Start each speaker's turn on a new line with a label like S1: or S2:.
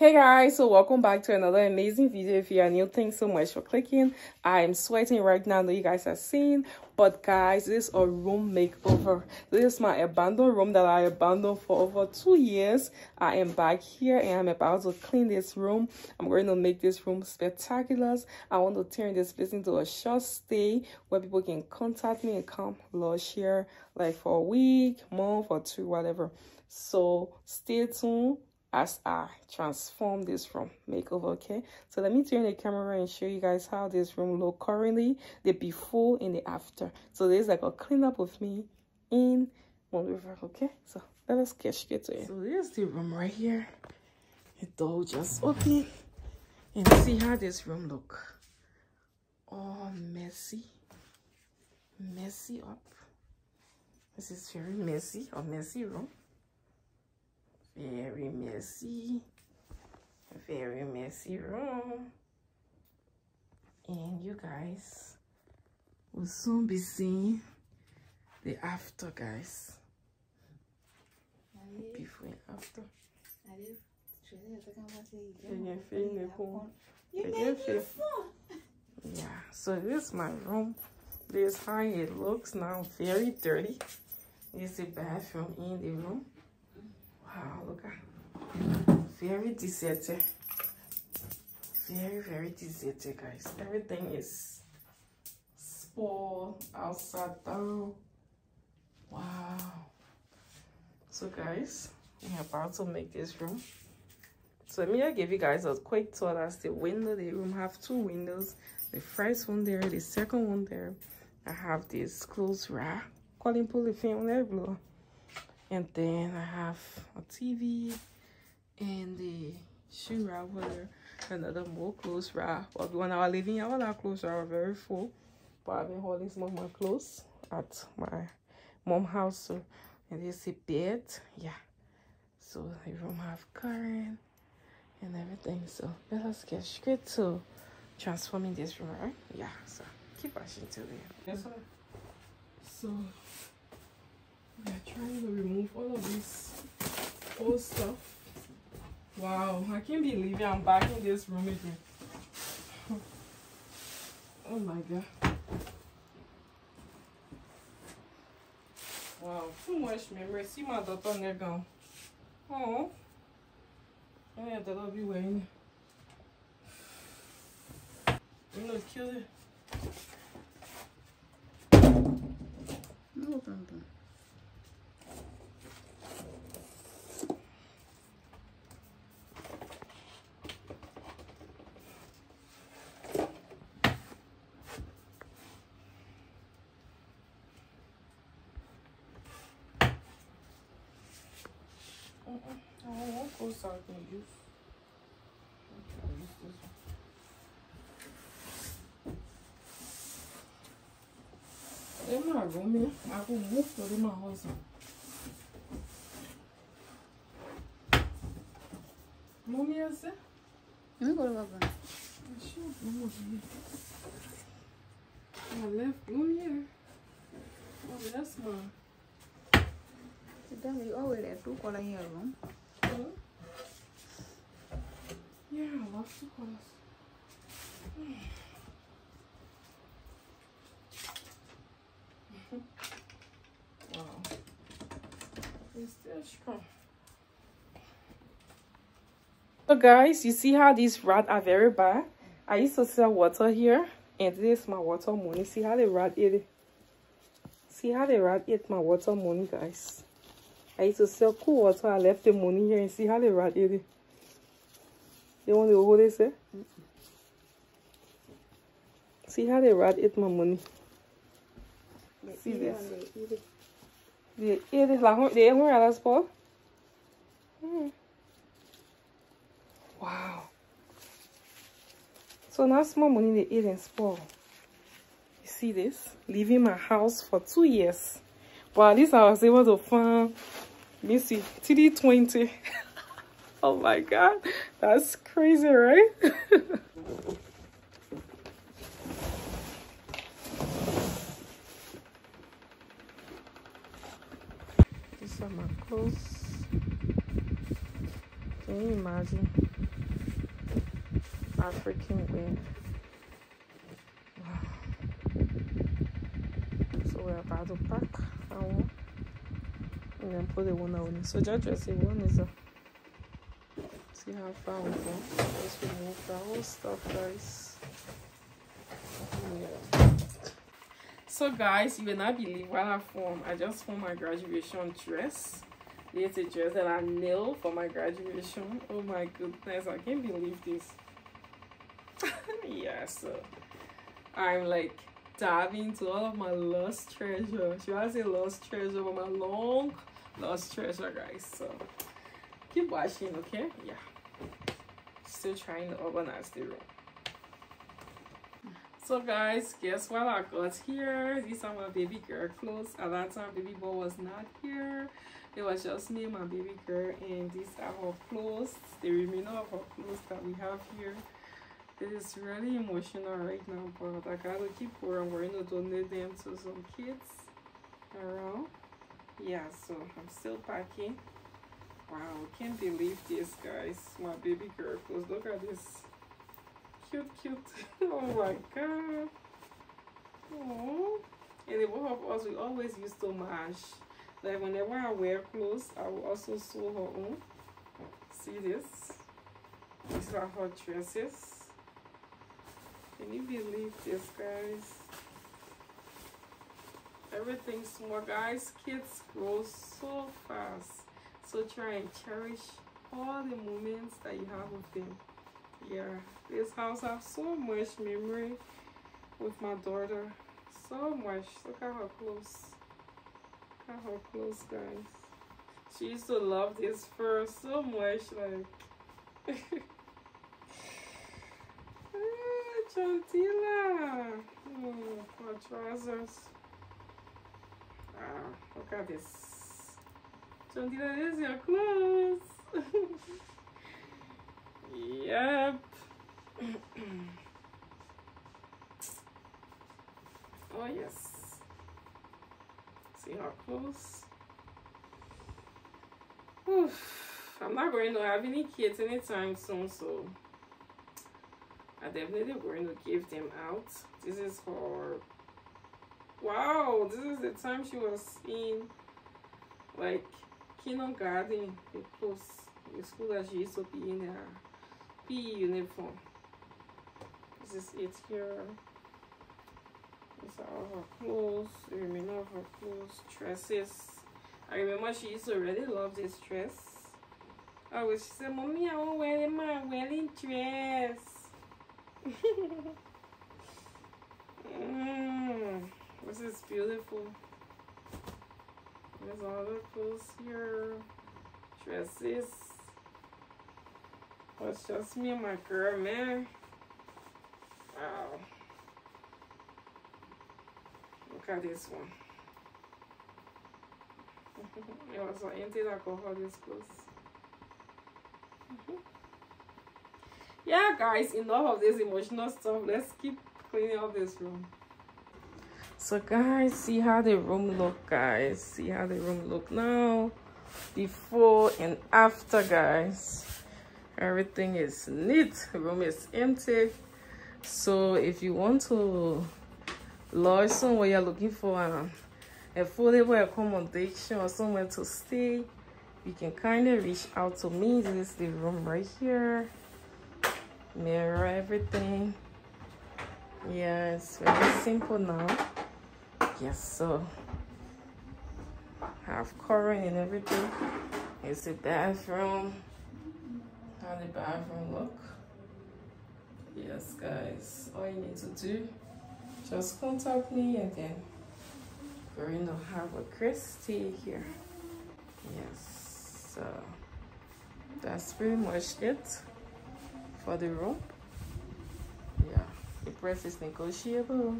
S1: Hey guys, so welcome back to another amazing video. If you are new, thanks so much for clicking. I am sweating right now, that you guys are seeing. But guys, this is a room makeover. This is my abandoned room that I abandoned for over two years. I am back here and I'm about to clean this room. I'm going to make this room spectacular. I want to turn this place into a short stay where people can contact me and come lodge here like for a week, month or two, whatever. So stay tuned as I transform this room makeover, okay? So let me turn the camera and show you guys how this room look currently, the before and the after. So there's like a cleanup of me in one river, okay? So let us get straight to it. So there's the room right here. The door just open and see how this room look. All messy, messy up. This is very messy, a messy room very messy. Very messy room. And you guys will soon be seeing the after guys. Before and after. Yeah so this is my room. This is how it looks now. Very dirty. This is the bathroom in the room Wow, look at very deserted. Very, very deserted, guys. Everything is spoiled outside down. Wow. So guys, we're about to make this room. So let me give you guys a quick tour. That's the window. The room have two windows. The first one there, the second one there. I have this closed rack. Calling pull the film there blue. And then I have a TV and the shoe there. Another more clothes rack. But when I was living all our clothes are very full. But I've been holding some of my clothes at my mom house. So and there's a bed. Yeah. So the room have current and everything. So let us get straight to transforming this room, right? Yeah. So keep watching till the end. Yes, sir. So can't believe. I'm back in this room again. oh my god. Wow, too much memory. See my daughter there gone. Oh. I had to love you waiting. You know, kill it.
S2: No.
S1: So I can use. In my room, I can move for my husband. Mommy, I said.
S2: Let me go to Baba.
S1: Sure, I left room here. Oh, that's mine.
S2: Tell me, you always have two color in your room.
S1: Clothes. wow. It's still strong. So guys, you see how these rats are very bad? I used to sell water here and this is my water money. See how the rat eat it? See how the rat ate my water money, guys. I used to sell cool water. I left the money here and see how the rat ate it. You want to hold this, eh? See how the rat ate my money. See this. They ate it like they ate that's for. Hmm. Wow. So now small money they ate and spoil. You see this? Leaving my house for two years. But at least I was able to find Missy TD20. Oh my god, that's crazy, right? These are my clothes. Can you imagine? African wear. Wow. So we're about to pack our and then put the one on. So just dress it one is a see how far we go. Remove the whole stuff guys. Yeah. So guys, you will not believe what I formed. I just formed my graduation dress. It's a dress that I nailed for my graduation. Oh my goodness, I can't believe this. yeah, so I'm like diving into all of my lost treasure. Should I say lost treasure? But my long lost treasure, guys. So keep watching, okay? Yeah. Still trying to organize the room. So guys, guess what I got here? These are my baby girl clothes. At that time, baby boy was not here it was just me my baby girl and these are her clothes the remainder of her clothes that we have here it is really emotional right now but i gotta keep wearing we're gonna donate them to some kids around yeah so i'm still packing wow can't believe this guys my baby girl clothes look at this cute cute oh my god oh and the both of us we always use to match like whenever I wear clothes, I will also sew her own. See this? These are her dresses. Can you believe this, guys? Everything's small, guys. Kids grow so fast. So try and cherish all the moments that you have with them. Yeah, this house has so much memory with my daughter. So much. Look at her clothes at her clothes, guys. She used to love this fur so much, like. ah, Chantila! Oh, her trousers. Ah, look at this. Chantila, there's your clothes. yep. oh, yes see how close. Oof. I'm not going to have any kids anytime soon, so I'm definitely going to give them out. This is for wow, this is the time she was in like kindergarten, the close the school that she used to be in her PE uniform. This is it here. These are all her clothes, the remainder of her clothes, dresses. I remember she used to really love this dress. I was she said, Mommy, I want to wear my wedding dress. mm, this is beautiful. There's all the clothes here, dresses. Oh, it's just me and my girl, man. Wow. Look at this one. it was an empty alcohol this close. yeah guys enough of this emotional stuff let's keep cleaning up this room so guys see how the room look guys see how the room look now before and after guys everything is neat room is empty so if you want to lodge somewhere you're looking for um, a, affordable accommodation or somewhere to stay, you can kind of reach out to me. This is the room right here. Mirror, everything. Yeah, it's very simple now. Yes, so have covering and everything. It's the bathroom. How the bathroom look. Yes, guys, all you need to do just contact me and then we're to have a Christy here. Yes, so that's pretty much it for the room. Yeah, the price is negotiable.